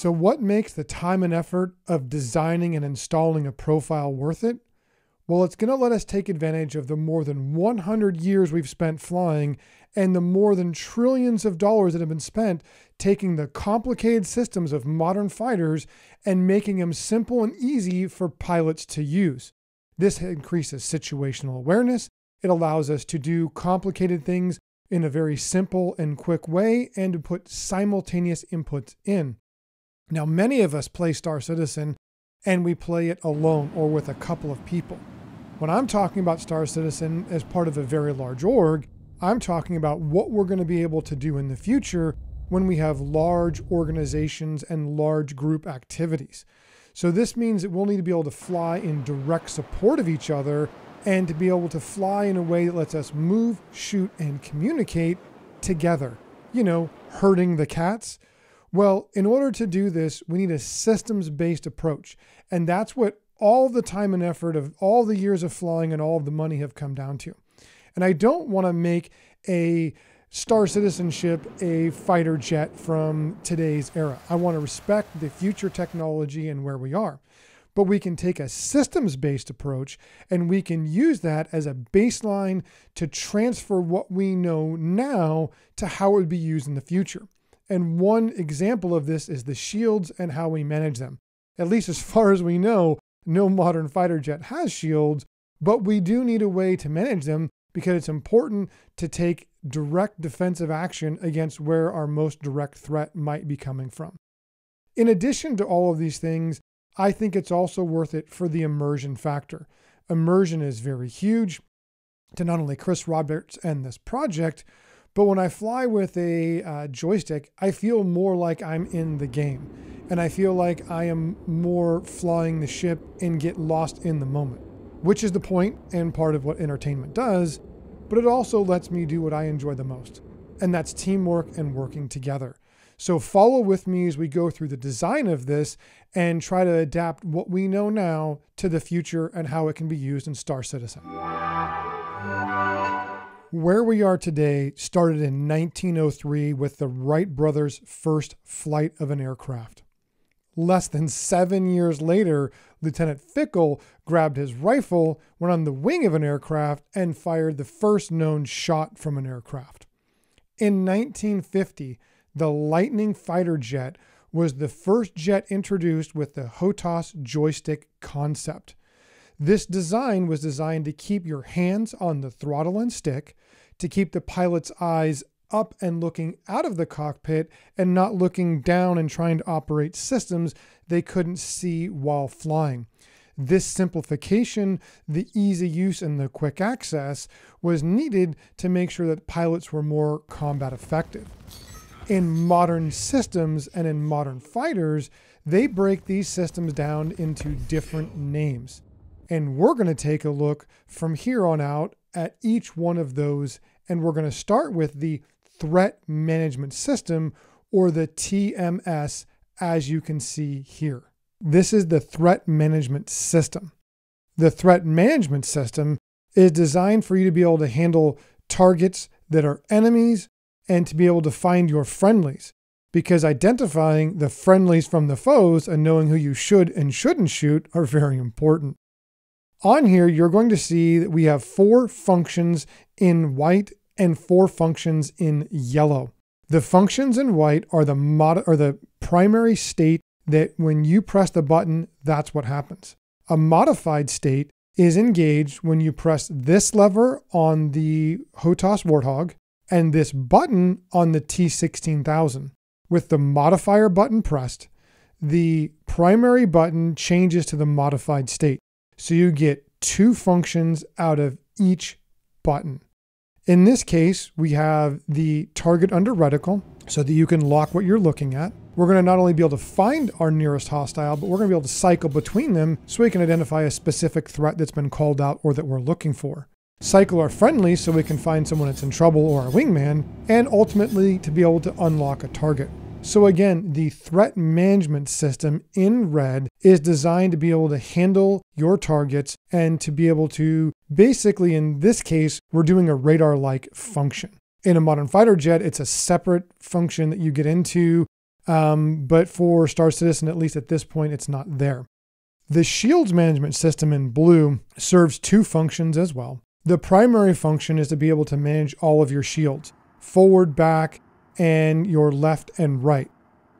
So, what makes the time and effort of designing and installing a profile worth it? Well, it's going to let us take advantage of the more than 100 years we've spent flying and the more than trillions of dollars that have been spent taking the complicated systems of modern fighters and making them simple and easy for pilots to use. This increases situational awareness. It allows us to do complicated things in a very simple and quick way and to put simultaneous inputs in. Now, many of us play Star Citizen and we play it alone or with a couple of people. When I'm talking about Star Citizen as part of a very large org, I'm talking about what we're going to be able to do in the future when we have large organizations and large group activities. So, this means that we'll need to be able to fly in direct support of each other and to be able to fly in a way that lets us move, shoot, and communicate together. You know, herding the cats well, in order to do this, we need a systems based approach. And that's what all the time and effort of all the years of flying and all of the money have come down to. And I don't want to make a Star Citizenship a fighter jet from today's era. I want to respect the future technology and where we are. But we can take a systems based approach and we can use that as a baseline to transfer what we know now to how it would be used in the future. And one example of this is the shields and how we manage them. At least as far as we know, no modern fighter jet has shields, but we do need a way to manage them because it's important to take direct defensive action against where our most direct threat might be coming from. In addition to all of these things, I think it's also worth it for the immersion factor. Immersion is very huge to not only Chris Roberts and this project, but when I fly with a uh, joystick, I feel more like I'm in the game. And I feel like I am more flying the ship and get lost in the moment, which is the point and part of what entertainment does. But it also lets me do what I enjoy the most, and that's teamwork and working together. So follow with me as we go through the design of this and try to adapt what we know now to the future and how it can be used in Star Citizen. Where we are today started in 1903 with the Wright brothers' first flight of an aircraft. Less than seven years later, Lieutenant Fickel grabbed his rifle, went on the wing of an aircraft, and fired the first known shot from an aircraft. In 1950, the Lightning fighter jet was the first jet introduced with the HOTAS joystick concept. This design was designed to keep your hands on the throttle and stick, to keep the pilot's eyes up and looking out of the cockpit and not looking down and trying to operate systems they couldn't see while flying. This simplification, the easy use, and the quick access was needed to make sure that pilots were more combat effective. In modern systems and in modern fighters, they break these systems down into different names. And we're going to take a look from here on out at each one of those. And we're going to start with the Threat Management System or the TMS, as you can see here. This is the Threat Management System. The Threat Management System is designed for you to be able to handle targets that are enemies and to be able to find your friendlies because identifying the friendlies from the foes and knowing who you should and shouldn't shoot are very important. On here, you're going to see that we have four functions in white and four functions in yellow. The functions in white are the mod- are the primary state that when you press the button, that's what happens. A modified state is engaged when you press this lever on the HOTAS Warthog and this button on the T16000. With the modifier button pressed, the primary button changes to the modified state. So you get two functions out of each button. In this case, we have the target under reticle so that you can lock what you're looking at. We're going to not only be able to find our nearest hostile, but we're going to be able to cycle between them so we can identify a specific threat that's been called out or that we're looking for. Cycle our friendly so we can find someone that's in trouble or a wingman, and ultimately to be able to unlock a target. So, again, the threat management system in red is designed to be able to handle your targets and to be able to basically, in this case, we're doing a radar like function. In a modern fighter jet, it's a separate function that you get into. Um, but for Star Citizen, at least at this point, it's not there. The shields management system in blue serves two functions as well. The primary function is to be able to manage all of your shields forward, back, and your left and right.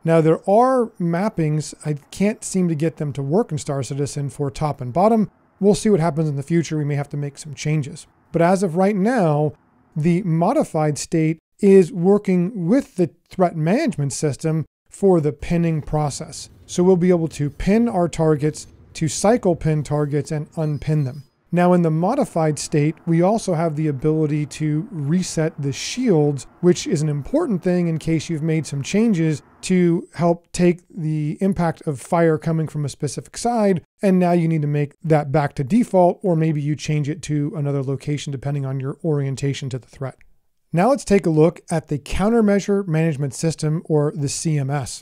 Now, there are mappings. I can't seem to get them to work in Star Citizen for top and bottom. We'll see what happens in the future. We may have to make some changes. But as of right now, the modified state is working with the threat management system for the pinning process. So we'll be able to pin our targets, to cycle pin targets, and unpin them. Now, in the modified state, we also have the ability to reset the shields, which is an important thing in case you've made some changes to help take the impact of fire coming from a specific side. And now you need to make that back to default, or maybe you change it to another location depending on your orientation to the threat. Now let's take a look at the Countermeasure Management System, or the CMS.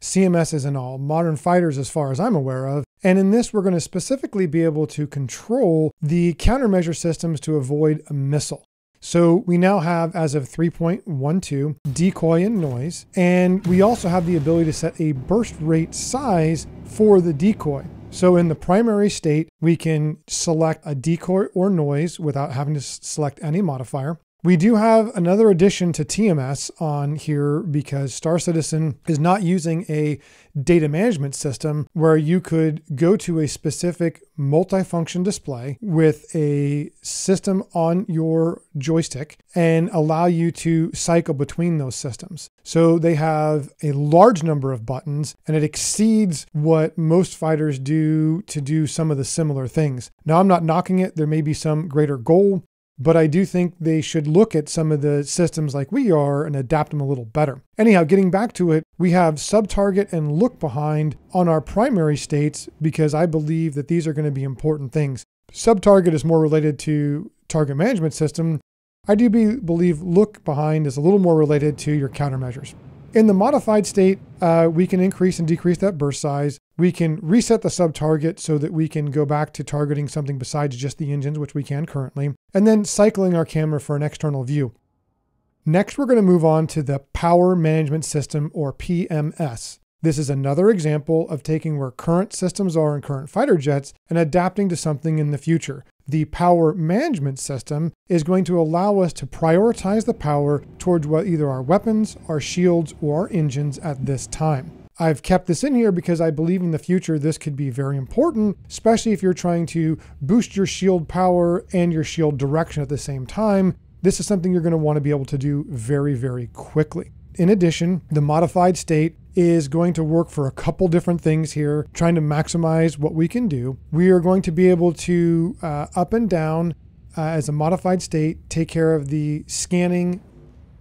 CMS is in all modern fighters, as far as I'm aware of. And in this, we're going to specifically be able to control the countermeasure systems to avoid a missile. So we now have, as of 3.12, decoy and noise. And we also have the ability to set a burst rate size for the decoy. So in the primary state, we can select a decoy or noise without having to select any modifier. We do have another addition to TMS on here because Star Citizen is not using a data management system where you could go to a specific multifunction display with a system on your joystick and allow you to cycle between those systems. So they have a large number of buttons and it exceeds what most fighters do to do some of the similar things. Now, I'm not knocking it, there may be some greater goal but I do think they should look at some of the systems like we are and adapt them a little better. Anyhow, getting back to it, we have sub target and look behind on our primary states because I believe that these are going to be important things. Sub target is more related to target management system. I do be, believe look behind is a little more related to your countermeasures. In the modified state, uh, we can increase and decrease that burst size. We can reset the sub target so that we can go back to targeting something besides just the engines, which we can currently, and then cycling our camera for an external view. Next, we're going to move on to the Power Management System or PMS. This is another example of taking where current systems are in current fighter jets and adapting to something in the future the power management system is going to allow us to prioritize the power towards what either our weapons, our shields, or our engines at this time. I've kept this in here because I believe in the future this could be very important, especially if you're trying to boost your shield power and your shield direction at the same time. This is something you're going to want to be able to do very, very quickly. In addition, the modified state is going to work for a couple different things here, trying to maximize what we can do. We are going to be able to uh, up and down uh, as a modified state take care of the scanning,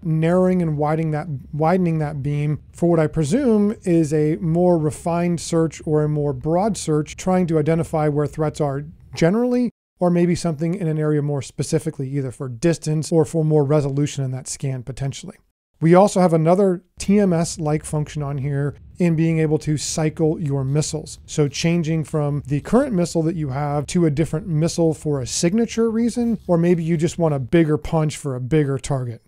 narrowing and widening that widening that beam for what I presume is a more refined search or a more broad search, trying to identify where threats are generally or maybe something in an area more specifically, either for distance or for more resolution in that scan potentially. We also have another TMS like function on here in being able to cycle your missiles. So, changing from the current missile that you have to a different missile for a signature reason, or maybe you just want a bigger punch for a bigger target.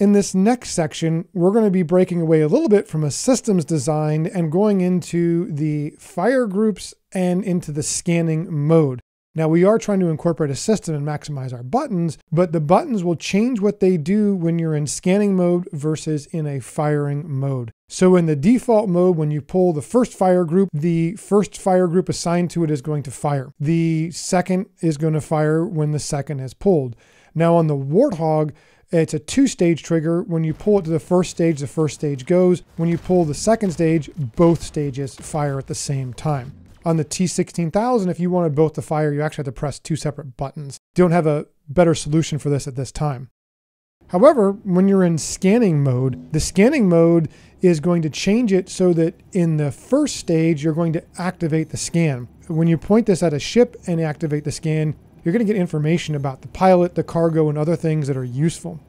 In this next section, we're going to be breaking away a little bit from a systems design and going into the fire groups and into the scanning mode. Now, we are trying to incorporate a system and maximize our buttons, but the buttons will change what they do when you're in scanning mode versus in a firing mode. So, in the default mode, when you pull the first fire group, the first fire group assigned to it is going to fire. The second is going to fire when the second is pulled. Now, on the Warthog, it's a two stage trigger. When you pull it to the first stage, the first stage goes. When you pull the second stage, both stages fire at the same time. On the T16000, if you wanted both to fire, you actually have to press two separate buttons. Don't have a better solution for this at this time. However, when you're in scanning mode, the scanning mode is going to change it so that in the first stage, you're going to activate the scan. When you point this at a ship and activate the scan, you're going to get information about the pilot, the cargo, and other things that are useful.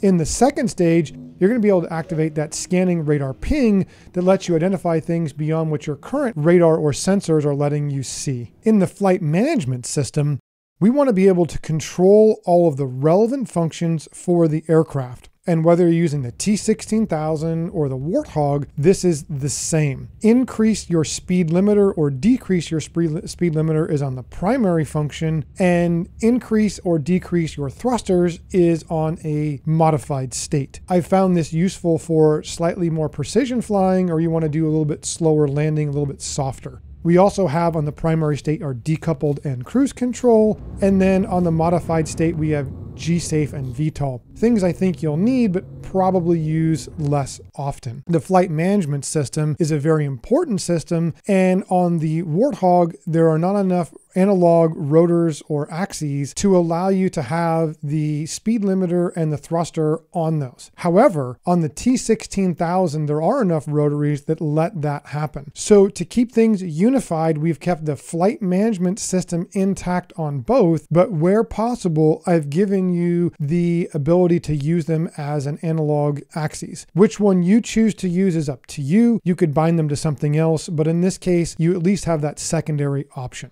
In the second stage, you're going to be able to activate that scanning radar ping that lets you identify things beyond what your current radar or sensors are letting you see. In the flight management system, we want to be able to control all of the relevant functions for the aircraft. And whether you're using the T16000 or the Warthog, this is the same. Increase your speed limiter or decrease your speed limiter is on the primary function, and increase or decrease your thrusters is on a modified state. I found this useful for slightly more precision flying, or you want to do a little bit slower landing, a little bit softer. We also have on the primary state our decoupled and cruise control. And then on the modified state, we have G-Safe and VTOL. Things I think you'll need, but probably use less often. The flight management system is a very important system. And on the Warthog, there are not enough analog rotors or axes to allow you to have the speed limiter and the thruster on those. However, on the T16000, there are enough rotaries that let that happen. So to keep things unified, we've kept the flight management system intact on both, but where possible, I've given you the ability to use them as an analog axis. Which one you choose to use is up to you. You could bind them to something else, but in this case, you at least have that secondary option.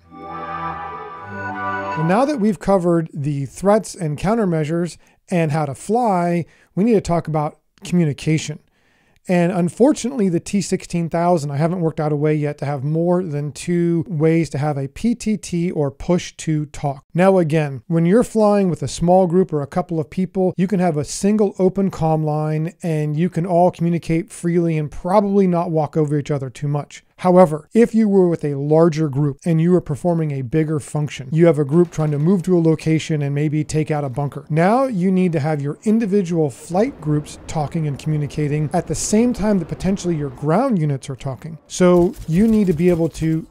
Well, now that we've covered the threats and countermeasures and how to fly, we need to talk about communication. And unfortunately, the T16000, I haven't worked out a way yet to have more than two ways to have a PTT or push to talk. Now, again, when you're flying with a small group or a couple of people, you can have a single open comm line and you can all communicate freely and probably not walk over each other too much. However, if you were with a larger group and you were performing a bigger function, you have a group trying to move to a location and maybe take out a bunker. Now you need to have your individual flight groups talking and communicating at the same time that potentially your ground units are talking. So you need to be able to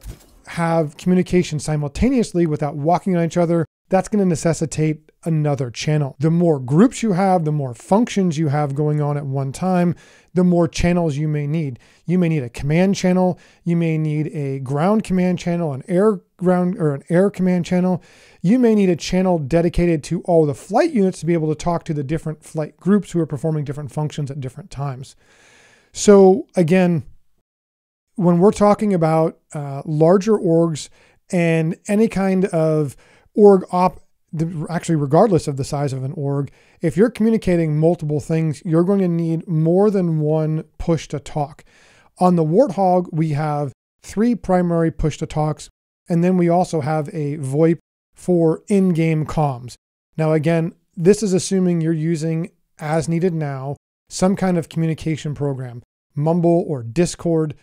have communication simultaneously without walking on each other. That's going to necessitate another channel. The more groups you have, the more functions you have going on at one time, the more channels you may need. You may need a command channel, you may need a ground command channel, an air ground or an air command channel. You may need a channel dedicated to all the flight units to be able to talk to the different flight groups who are performing different functions at different times. So again, when we're talking about uh, larger orgs and any kind of org op actually regardless of the size of an org, if you're communicating multiple things, you're going to need more than one push to talk. On the Warthog, we have three primary push to talks, and then we also have a VoIP for in-game comms. Now again, this is assuming you're using as needed now some kind of communication program, Mumble or Discord,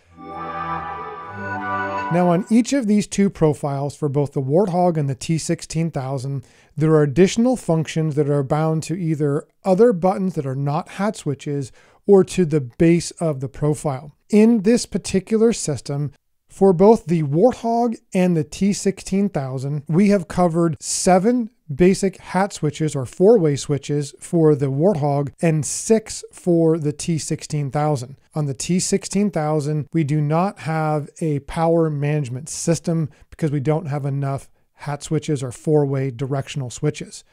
now on each of these two profiles for both the Warthog and the T16000, there are additional functions that are bound to either other buttons that are not hat switches or to the base of the profile. In this particular system, for both the Warthog and the T16000, we have covered seven basic hat switches or four-way switches for the Warthog and six for the T16000. On the T16000, we do not have a power management system because we don't have enough hat switches or four-way directional switches.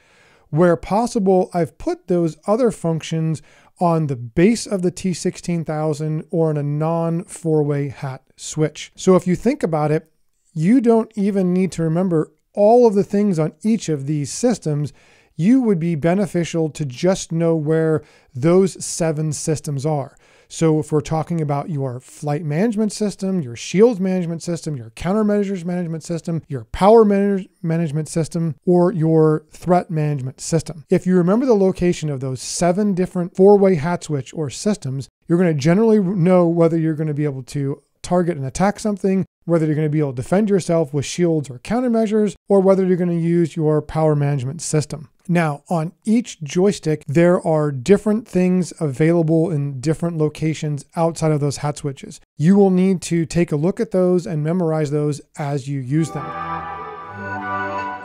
Where possible, I've put those other functions on the base of the T16000 or on a non four-way hat switch. So if you think about it, you don't even need to remember all of the things on each of these systems, you would be beneficial to just know where those seven systems are. So if we're talking about your flight management system, your shields management system, your countermeasures management system, your power manage management system, or your threat management system. If you remember the location of those seven different four-way hat switch or systems, you're going to generally know whether you're going to be able to target and attack something, whether you're going to be able to defend yourself with shields or countermeasures, or whether you're going to use your power management system. Now, on each joystick, there are different things available in different locations outside of those hat switches. You will need to take a look at those and memorize those as you use them.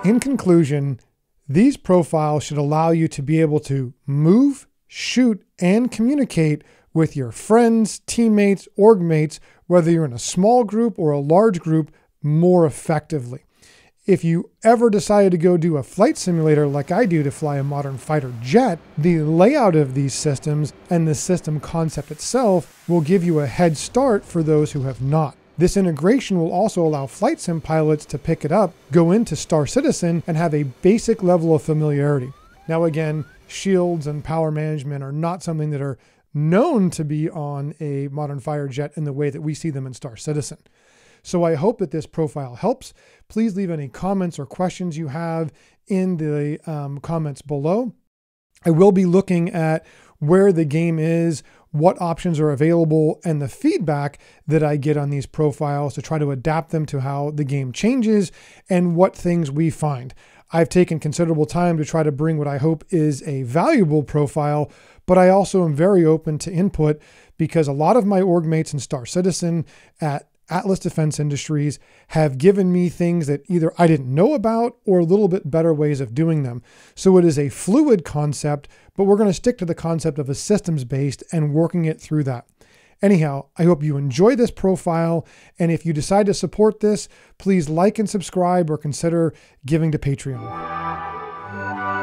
In conclusion, these profiles should allow you to be able to move, shoot, and communicate with your friends, teammates, org mates, whether you're in a small group or a large group, more effectively. If you ever decided to go do a flight simulator like I do to fly a modern fighter jet, the layout of these systems and the system concept itself will give you a head start for those who have not. This integration will also allow flight sim pilots to pick it up, go into Star Citizen, and have a basic level of familiarity. Now again, shields and power management are not something that are known to be on a modern fire jet in the way that we see them in Star Citizen. So I hope that this profile helps. Please leave any comments or questions you have in the um, comments below. I will be looking at where the game is, what options are available, and the feedback that I get on these profiles to try to adapt them to how the game changes and what things we find. I've taken considerable time to try to bring what I hope is a valuable profile, but I also am very open to input because a lot of my org mates in Star Citizen at Atlas Defense Industries have given me things that either I didn't know about or a little bit better ways of doing them. So it is a fluid concept, but we're going to stick to the concept of a systems based and working it through that. Anyhow, I hope you enjoy this profile. And if you decide to support this, please like and subscribe or consider giving to Patreon.